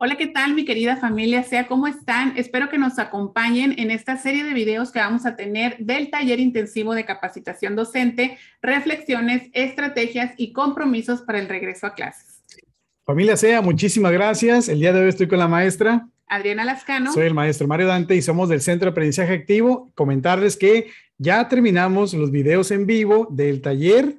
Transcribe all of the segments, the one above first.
Hola, ¿qué tal mi querida familia? Sea, ¿cómo están? Espero que nos acompañen en esta serie de videos que vamos a tener del taller intensivo de capacitación docente, reflexiones, estrategias y compromisos para el regreso a clases. Familia SEA, muchísimas gracias. El día de hoy estoy con la maestra. Adriana Lascano. Soy el maestro Mario Dante y somos del Centro de Aprendizaje Activo. Comentarles que ya terminamos los videos en vivo del taller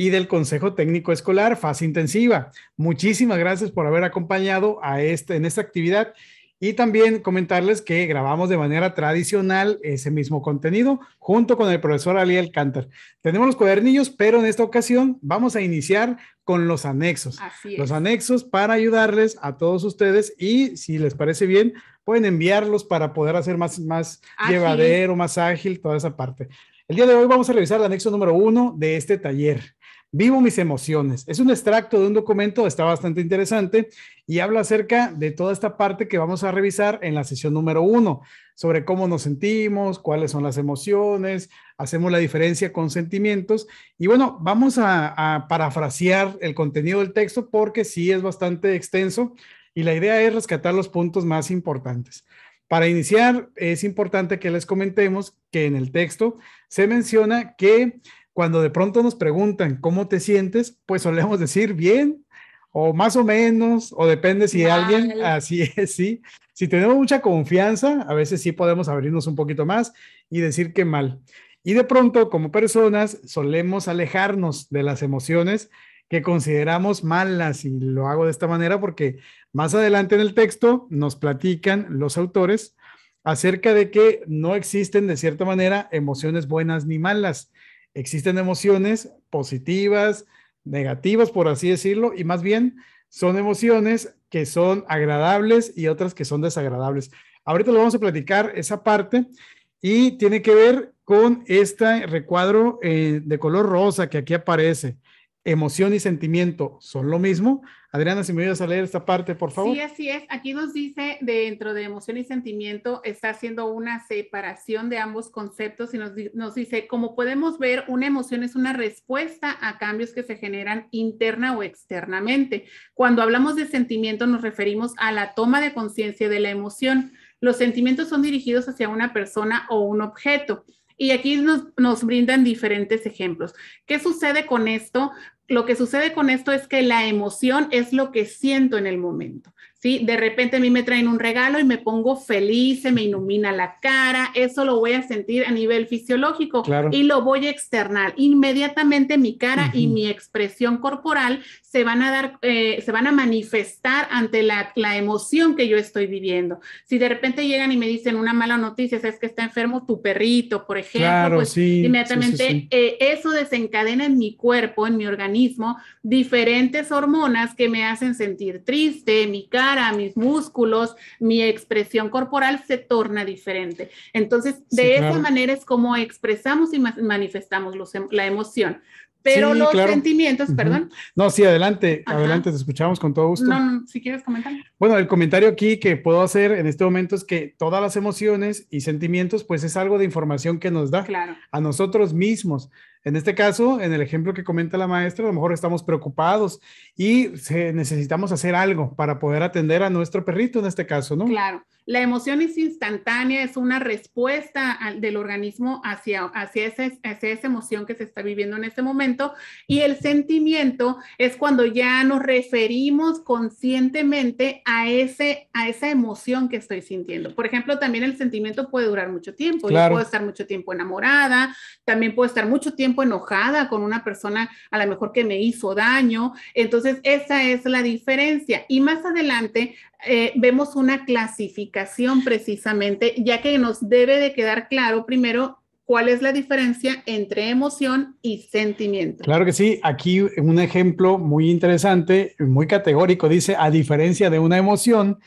y del Consejo Técnico Escolar, fase intensiva. Muchísimas gracias por haber acompañado a este, en esta actividad y también comentarles que grabamos de manera tradicional ese mismo contenido junto con el profesor Ali Alcántar. Tenemos los cuadernillos, pero en esta ocasión vamos a iniciar con los anexos. Así es. Los anexos para ayudarles a todos ustedes y si les parece bien, pueden enviarlos para poder hacer más, más llevadero, más ágil toda esa parte. El día de hoy vamos a revisar el anexo número uno de este taller. Vivo mis emociones. Es un extracto de un documento, está bastante interesante y habla acerca de toda esta parte que vamos a revisar en la sesión número uno, sobre cómo nos sentimos, cuáles son las emociones, hacemos la diferencia con sentimientos y bueno, vamos a, a parafrasear el contenido del texto porque sí es bastante extenso y la idea es rescatar los puntos más importantes. Para iniciar, es importante que les comentemos que en el texto se menciona que cuando de pronto nos preguntan cómo te sientes, pues solemos decir bien o más o menos, o depende si alguien, así es, sí. Si tenemos mucha confianza, a veces sí podemos abrirnos un poquito más y decir que mal. Y de pronto, como personas, solemos alejarnos de las emociones que consideramos malas y lo hago de esta manera porque más adelante en el texto nos platican los autores acerca de que no existen de cierta manera emociones buenas ni malas, existen emociones positivas, negativas, por así decirlo, y más bien son emociones que son agradables y otras que son desagradables. Ahorita lo vamos a platicar esa parte y tiene que ver con este recuadro eh, de color rosa que aquí aparece emoción y sentimiento son lo mismo. Adriana, si me ayudas a leer esta parte, por favor. Sí, así es. Aquí nos dice, dentro de emoción y sentimiento, está haciendo una separación de ambos conceptos y nos, nos dice, como podemos ver, una emoción es una respuesta a cambios que se generan interna o externamente. Cuando hablamos de sentimiento, nos referimos a la toma de conciencia de la emoción. Los sentimientos son dirigidos hacia una persona o un objeto. Y aquí nos, nos brindan diferentes ejemplos. ¿Qué sucede con esto? Lo que sucede con esto es que la emoción es lo que siento en el momento. ¿sí? De repente a mí me traen un regalo y me pongo feliz, se me ilumina la cara, eso lo voy a sentir a nivel fisiológico y lo voy a externar. Inmediatamente mi cara y mi expresión corporal se van a dar, eh, se van a manifestar ante la, la, emoción que yo estoy viviendo. Si de repente llegan y me dicen una mala noticia, es que está enfermo tu perrito, por ejemplo, pues inmediatamente eh, eso desencadena en mi cuerpo, en mi organismo, diferentes hormonas que me hacen sentir triste, mi cara, mis músculos, mi expresión corporal se torna diferente. Entonces, de esa manera es como expresamos y manifestamos em, la emoción. Pero los sentimientos, perdón. No, sí, adelante, adelante, te escuchamos con todo gusto. No, si quieres comentar. Bueno, el comentario aquí que puedo hacer en este momento es que todas las emociones y sentimientos, pues es algo de información que nos da a nosotros mismos. En este caso, en el ejemplo que comenta la maestra, a lo mejor estamos preocupados y necesitamos hacer algo para poder atender a nuestro perrito en este caso, ¿no? Claro. La emoción es instantánea, es una respuesta del organismo hacia, hacia, hacia esa emoción que se está viviendo en este momento. Y el sentimiento es cuando ya nos referimos conscientemente a, ese, a esa emoción que estoy sintiendo. Por ejemplo, también el sentimiento puede durar mucho tiempo. Yo puedo estar mucho tiempo enamorada, también puedo estar mucho tiempo enojada con una persona a lo mejor que me hizo daño. Entonces, esa es la diferencia. Y más adelante eh, vemos una clasificación precisamente, ya que nos debe de quedar claro primero cuál es la diferencia entre emoción y sentimiento. Claro que sí. Aquí un ejemplo muy interesante, muy categórico, dice, a diferencia de una emoción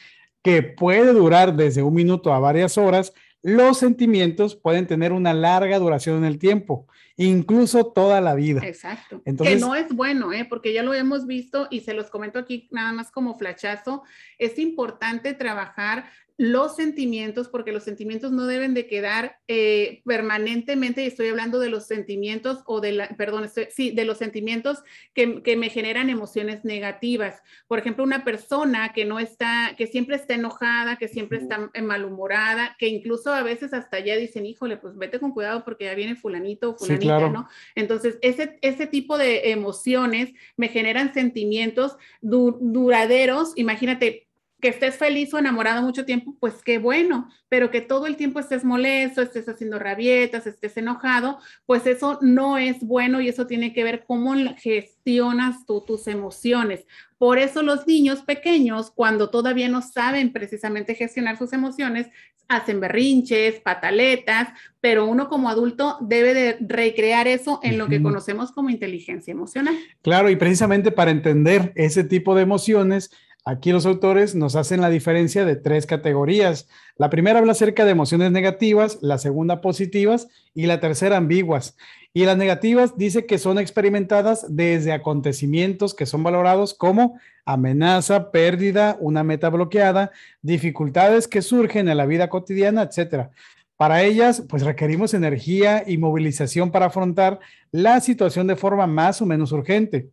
que puede durar desde un minuto a varias horas, los sentimientos pueden tener una larga duración en el tiempo incluso toda la vida. Exacto. Entonces, que no es bueno, ¿eh? porque ya lo hemos visto y se los comento aquí nada más como flachazo. Es importante trabajar los sentimientos, porque los sentimientos no deben de quedar eh, permanentemente, y estoy hablando de los sentimientos o de la, perdón, sí, de los sentimientos que, que, me generan emociones negativas. Por ejemplo, una persona que no está, que siempre está enojada, que siempre está malhumorada, que incluso a veces hasta ya dicen, híjole, pues vete con cuidado porque ya viene fulanito o fulanita, ¿no? Entonces, ese, ese tipo de emociones me generan sentimientos duraderos, imagínate, que estés feliz o enamorado mucho tiempo, pues qué bueno, pero que todo el tiempo estés molesto, estés haciendo rabietas, estés enojado, pues eso no es bueno y eso tiene que ver cómo gestionas tú tus emociones. Por eso los niños pequeños, cuando todavía no saben precisamente gestionar sus emociones, hacen berrinches, pataletas, pero uno como adulto debe de recrear eso en lo que conocemos como inteligencia emocional. Claro, y precisamente para entender ese tipo de emociones, Aquí los autores nos hacen la diferencia de tres categorías. La primera habla acerca de emociones negativas, la segunda positivas y la tercera ambiguas. Y las negativas dice que son experimentadas desde acontecimientos que son valorados como amenaza, pérdida, una meta bloqueada, dificultades que surgen en la vida cotidiana, etc. Para ellas, pues requerimos energía y movilización para afrontar la situación de forma más o menos urgente.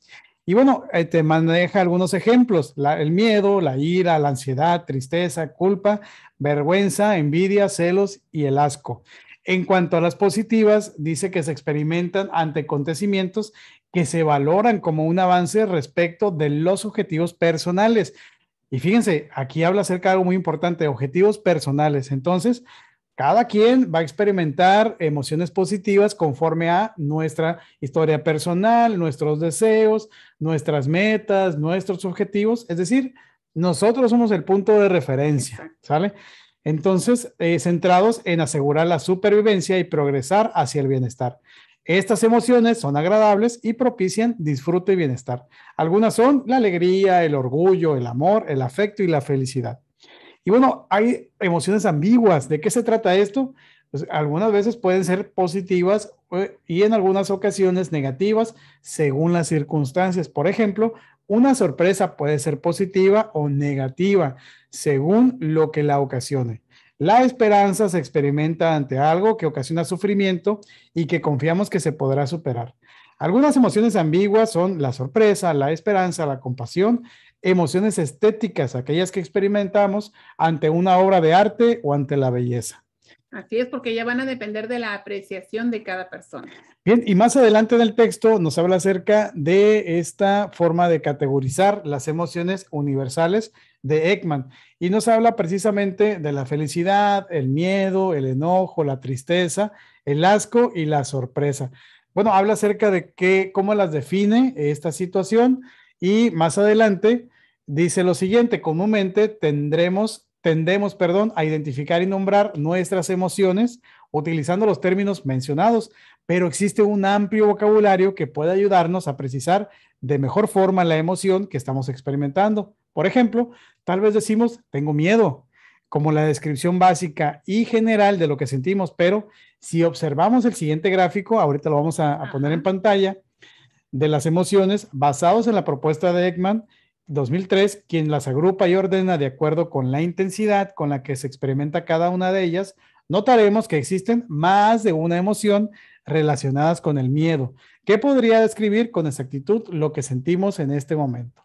Y bueno, eh, te maneja algunos ejemplos, el miedo, la ira, la ansiedad, tristeza, culpa, vergüenza, envidia, celos y el asco. En cuanto a las positivas, dice que se experimentan ante acontecimientos que se valoran como un avance respecto de los objetivos personales. Y fíjense, aquí habla acerca de algo muy importante, objetivos personales. Entonces, cada quien va a experimentar emociones positivas conforme a nuestra historia personal, nuestros deseos, nuestras metas, nuestros objetivos. Es decir, nosotros somos el punto de referencia, ¿sale? Entonces, eh, centrados en asegurar la supervivencia y progresar hacia el bienestar. Estas emociones son agradables y propician disfrute y bienestar. Algunas son la alegría, el orgullo, el amor, el afecto y la felicidad. Y bueno, hay emociones ambiguas. ¿De qué se trata esto? Pues algunas veces pueden ser positivas eh, y en algunas ocasiones negativas según las circunstancias. Por ejemplo, una sorpresa puede ser positiva o negativa según lo que la ocasione. La esperanza se experimenta ante algo que ocasiona sufrimiento y que confiamos que se podrá superar. Algunas emociones ambiguas son la sorpresa, la esperanza, la compasión, emociones estéticas, aquellas que experimentamos ante una obra de arte o ante la belleza. Así es, porque ya van a depender de la apreciación de cada persona. Bien, y más adelante en el texto nos habla acerca de esta forma de categorizar las emociones universales de Ekman y nos habla precisamente de la felicidad, el miedo, el enojo, la tristeza, el asco y la sorpresa. Bueno, habla acerca de qué, cómo las define esta situación y más adelante dice lo siguiente, comúnmente tendremos, tendemos, perdón, a identificar y nombrar nuestras emociones utilizando los términos mencionados, pero existe un amplio vocabulario que puede ayudarnos a precisar de mejor forma la emoción que estamos experimentando. Por ejemplo, tal vez decimos, tengo miedo, como la descripción básica y general de lo que sentimos, pero si observamos el siguiente gráfico, ahorita lo vamos a, poner en pantalla, de las emociones basados en la propuesta de Ekman 2003, quien las agrupa y ordena de acuerdo con la intensidad con la que se experimenta cada una de ellas, notaremos que existen más de una emoción relacionadas con el miedo, que podría describir con exactitud lo que sentimos en este momento.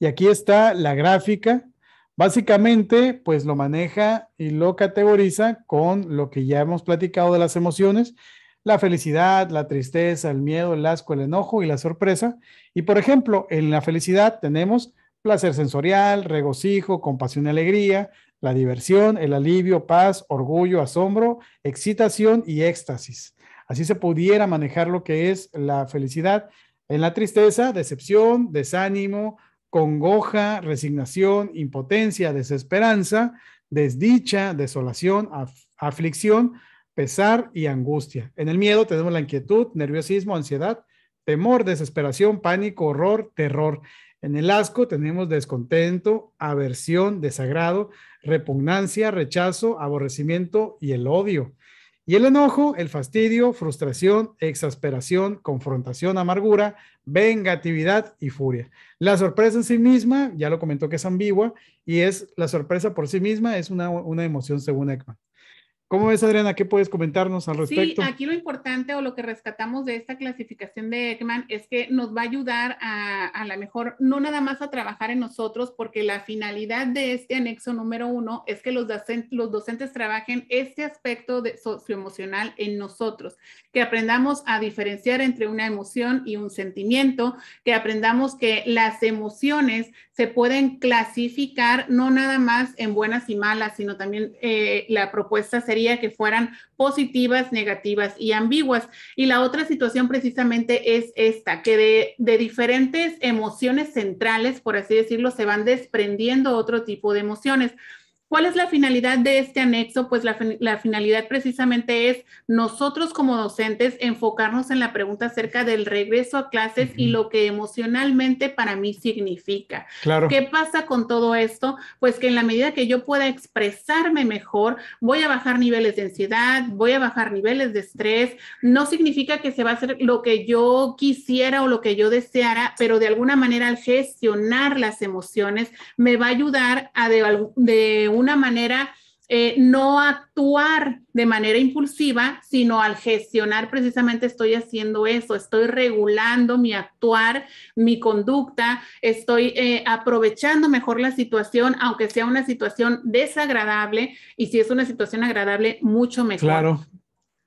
Y aquí está la gráfica Básicamente, pues lo maneja y lo categoriza con lo que ya hemos platicado de las emociones, la felicidad, la tristeza, el miedo, el asco, el enojo y la sorpresa. Y por ejemplo, en la felicidad tenemos placer sensorial, regocijo, compasión y alegría, la diversión, el alivio, paz, orgullo, asombro, excitación y éxtasis. Así se pudiera manejar lo que es la felicidad. En la tristeza, decepción, desánimo, congoja, resignación, impotencia, desesperanza, desdicha, desolación, aflicción, pesar y angustia. En el miedo tenemos la inquietud, nerviosismo, ansiedad, temor, desesperación, pánico, horror, terror. En el asco tenemos descontento, aversión, desagrado, repugnancia, rechazo, aborrecimiento y el odio. Y el enojo, el fastidio, frustración, exasperación, confrontación, amargura, vengatividad y furia. La sorpresa en sí misma, ya lo comentó que es ambigua, y es la sorpresa por sí misma, es una, una emoción según Ekman. ¿Cómo ves, Adriana? ¿Qué puedes comentarnos al respecto? Sí, aquí lo importante o lo que rescatamos de esta clasificación de Ekman es que nos va a ayudar a, a la mejor, no nada más a trabajar en nosotros, porque la finalidad de este anexo número uno es que los, docentes, los docentes trabajen este aspecto de socioemocional en nosotros, que aprendamos a diferenciar entre una emoción y un sentimiento, que aprendamos que las emociones se pueden clasificar no nada más en buenas y malas, sino también eh, la propuesta sería que fueran positivas, negativas y ambiguas. Y la otra situación precisamente es esta, que de, diferentes emociones centrales, por así decirlo, se van desprendiendo otro tipo de emociones. ¿Cuál es la finalidad de este anexo? Pues la, la, finalidad precisamente es nosotros como docentes enfocarnos en la pregunta acerca del regreso a clases uh -huh. y lo que emocionalmente para mí significa. Claro. ¿Qué pasa con todo esto? Pues que en la medida que yo pueda expresarme mejor, voy a bajar niveles de ansiedad, voy a bajar niveles de estrés. No significa que se va a hacer lo que yo quisiera o lo que yo deseara, pero de alguna manera al gestionar las emociones me va a ayudar a de, de un una manera eh, no actuar de manera impulsiva, sino al gestionar precisamente estoy haciendo eso, estoy regulando mi actuar, mi conducta, estoy eh, aprovechando mejor la situación, aunque sea una situación desagradable, y si es una situación agradable, mucho mejor. Claro.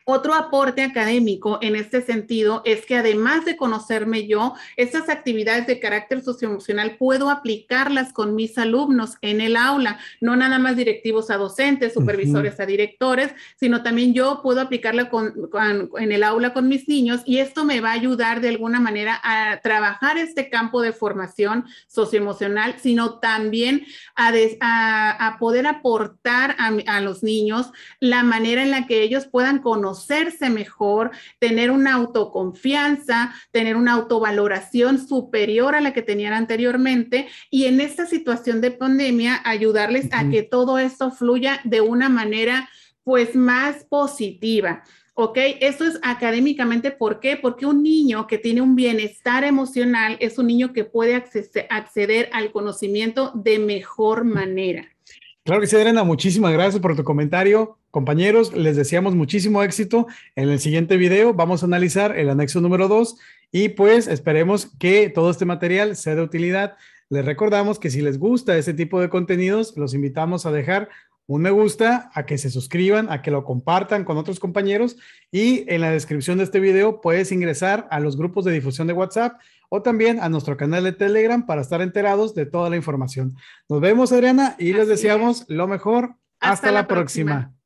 Otro aporte académico en este sentido es que además de conocerme yo, estas actividades de carácter socioemocional puedo aplicarlas con mis alumnos en el aula, no nada más directivos a docentes, supervisores uh -huh. a directores, sino también yo puedo aplicarla con, con, en el aula con mis niños y esto me va a ayudar de alguna manera a trabajar este campo de formación socioemocional, sino también a, des, a, a poder aportar a, a los niños la manera en la que ellos puedan conocer conocerse mejor, tener una autoconfianza, tener una autovaloración superior a la que tenían anteriormente y en esta situación de pandemia ayudarles uh -huh. a que todo esto fluya de una manera pues más positiva. ¿ok? Esto es académicamente, ¿por qué? Porque un niño que tiene un bienestar emocional es un niño que puede acceder al conocimiento de mejor manera. Claro que sí, Adriana, muchísimas gracias por tu comentario. Compañeros, les deseamos muchísimo éxito. En el siguiente video vamos a analizar el anexo número 2 y pues esperemos que todo este material sea de utilidad. Les recordamos que si les gusta este tipo de contenidos, los invitamos a dejar un me gusta, a que se suscriban, a que lo compartan con otros compañeros y en la descripción de este video puedes ingresar a los grupos de difusión de WhatsApp o también a nuestro canal de Telegram para estar enterados de toda la información. Nos vemos, Adriana, y Así les deseamos es. lo mejor. Hasta, Hasta la, la próxima. próxima.